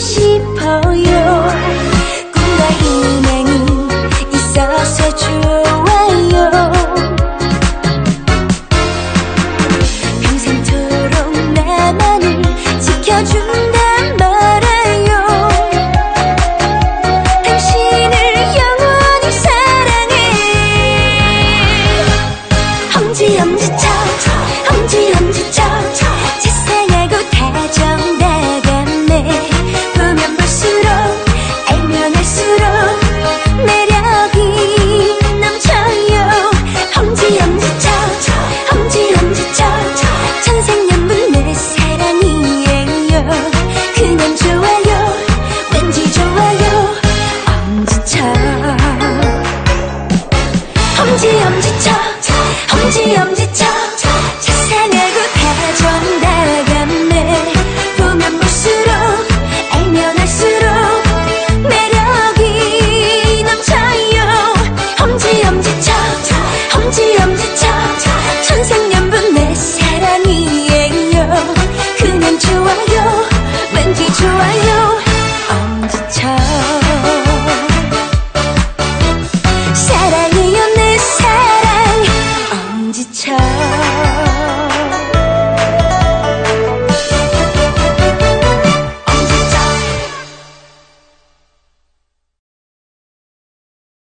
싶어요. 꿈과 인생이 있어서 좋아요. 평생토록 나만을 지켜준단 말아요. 당신을 영원히 사랑해. 지연